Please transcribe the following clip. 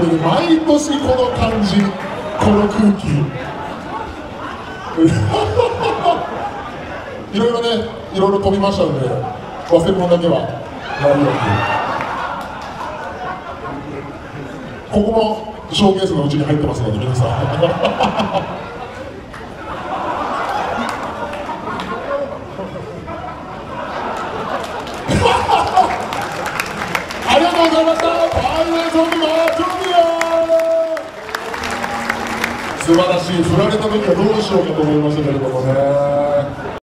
これ毎年この感じこの空気。いろいろねいろいろ飛びましたので忘れ物だけは。ないようにここもショーケースのうちに入ってますので皆さん。素晴らしい。振られた時はどうしようかと思いましたけれどもね。